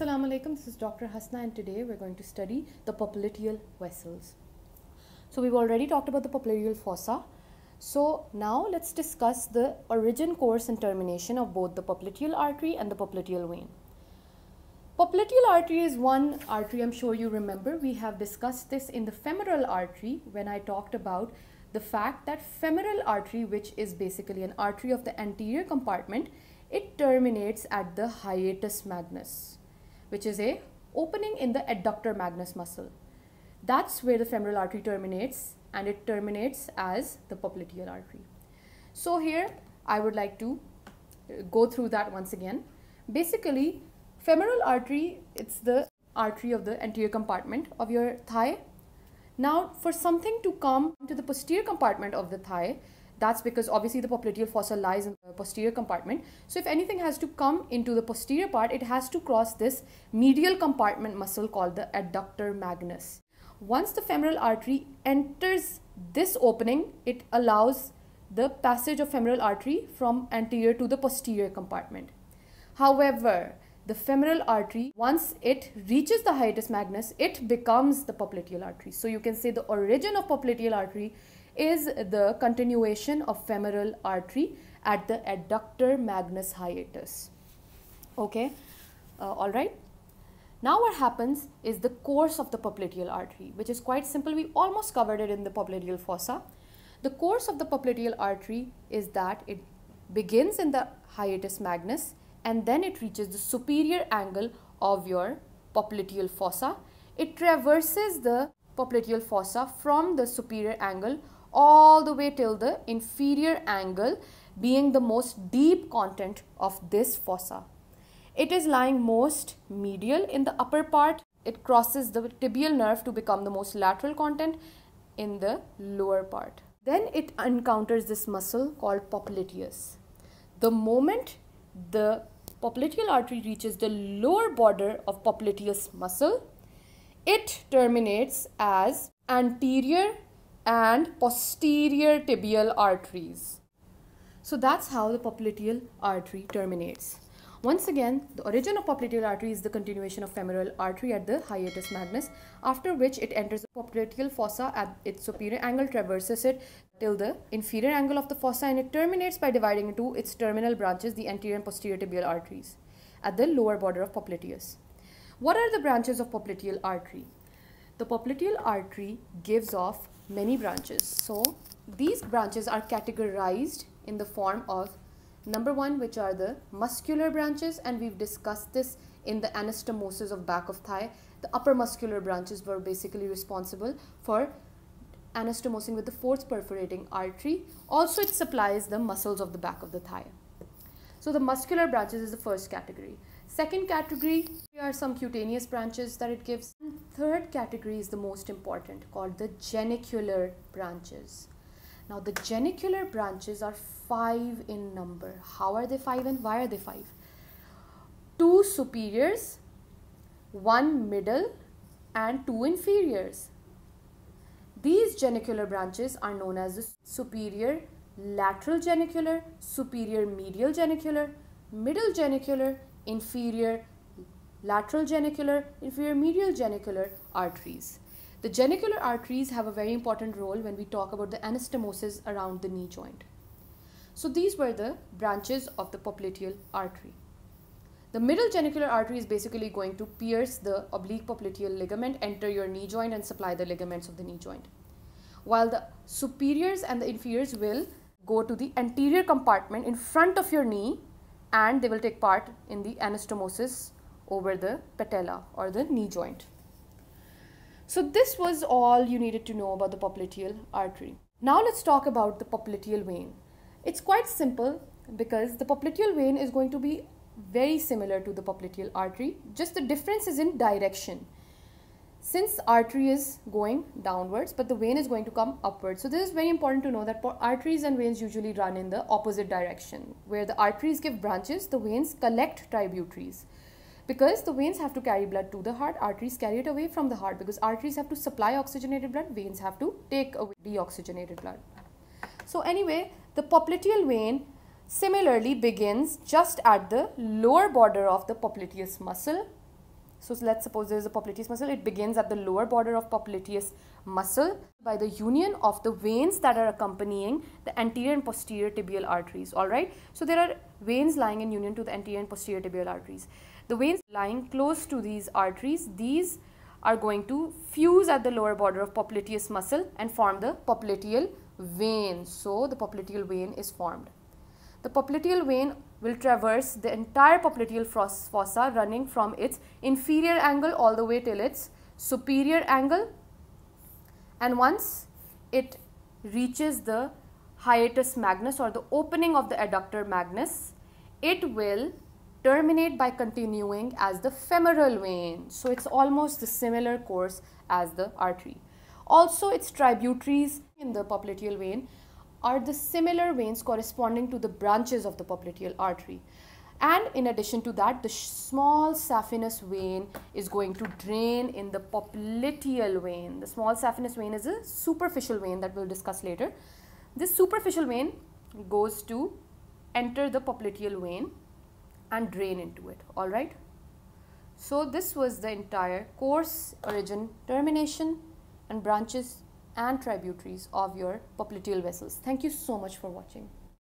Assalamu alaikum, this is Dr. Hasana and today we're going to study the popliteal vessels. So we've already talked about the popliteal fossa. So now let's discuss the origin, course and termination of both the popliteal artery and the popliteal vein. Popliteal artery is one artery I'm sure you remember. We have discussed this in the femoral artery when I talked about the fact that femoral artery which is basically an artery of the anterior compartment it terminates at the hiatus magnus which is a opening in the adductor magnus muscle. That's where the femoral artery terminates and it terminates as the popliteal artery. So here I would like to uh, go through that once again. Basically femoral artery it's the artery of the anterior compartment of your thigh. Now for something to come to the posterior compartment of the thigh that's because obviously the popliteal fossa lies in the posterior compartment. So if anything has to come into the posterior part, it has to cross this medial compartment muscle called the adductor magnus. Once the femoral artery enters this opening, it allows the passage of femoral artery from anterior to the posterior compartment. However, the femoral artery, once it reaches the hiatus magnus, it becomes the popliteal artery. So you can say the origin of popliteal artery is the continuation of femoral artery at the adductor magnus hiatus. Okay, uh, all right. Now what happens is the course of the popliteal artery, which is quite simple. We almost covered it in the popliteal fossa. The course of the popliteal artery is that it begins in the hiatus magnus and then it reaches the superior angle of your popliteal fossa. It traverses the popliteal fossa from the superior angle all the way till the inferior angle being the most deep content of this fossa. It is lying most medial in the upper part. It crosses the tibial nerve to become the most lateral content in the lower part. Then it encounters this muscle called popliteus. The moment the popliteal artery reaches the lower border of popliteus muscle, it terminates as anterior and posterior tibial arteries. So that's how the popliteal artery terminates. Once again, the origin of popliteal artery is the continuation of femoral artery at the hiatus magnus, after which it enters the popliteal fossa at its superior angle, traverses it till the inferior angle of the fossa and it terminates by dividing into its terminal branches, the anterior and posterior tibial arteries at the lower border of popliteus. What are the branches of popliteal artery? The popliteal artery gives off many branches. So these branches are categorized in the form of number one which are the muscular branches and we've discussed this in the anastomosis of back of thigh. The upper muscular branches were basically responsible for anastomosing with the fourth perforating artery. Also it supplies the muscles of the back of the thigh. So the muscular branches is the first category. Second category are some cutaneous branches that it gives. Third category is the most important called the genicular branches. Now the genicular branches are five in number. How are they five and why are they five? Two superiors, one middle and two inferiors. These genicular branches are known as the superior lateral genicular, superior medial genicular, middle genicular, inferior lateral genicular, inferior medial genicular arteries. The genicular arteries have a very important role when we talk about the anastomosis around the knee joint. So these were the branches of the popliteal artery. The middle genicular artery is basically going to pierce the oblique popliteal ligament, enter your knee joint and supply the ligaments of the knee joint. While the superiors and the inferiors will go to the anterior compartment in front of your knee and they will take part in the anastomosis over the patella or the knee joint. So this was all you needed to know about the popliteal artery. Now let's talk about the popliteal vein. It's quite simple because the popliteal vein is going to be very similar to the popliteal artery. Just the difference is in direction since artery is going downwards but the vein is going to come upwards so this is very important to know that arteries and veins usually run in the opposite direction where the arteries give branches the veins collect tributaries because the veins have to carry blood to the heart arteries carry it away from the heart because arteries have to supply oxygenated blood veins have to take away deoxygenated blood. So anyway the popliteal vein similarly begins just at the lower border of the popliteus muscle So let's suppose there is a popliteus muscle. It begins at the lower border of popliteus muscle by the union of the veins that are accompanying the anterior and posterior tibial arteries. Alright. So there are veins lying in union to the anterior and posterior tibial arteries. The veins lying close to these arteries, these are going to fuse at the lower border of popliteus muscle and form the popliteal vein. So the popliteal vein is formed. The popliteal vein will traverse the entire popliteal fossa running from its inferior angle all the way till its superior angle. And once it reaches the hiatus magnus or the opening of the adductor magnus it will terminate by continuing as the femoral vein. So it's almost the similar course as the artery. Also its tributaries in the popliteal vein are the similar veins corresponding to the branches of the popliteal artery. And in addition to that, the small saphenous vein is going to drain in the popliteal vein. The small saphenous vein is a superficial vein that we'll discuss later. This superficial vein goes to enter the popliteal vein and drain into it, alright. So this was the entire course, origin, termination and branches and tributaries of your popliteal vessels. Thank you so much for watching.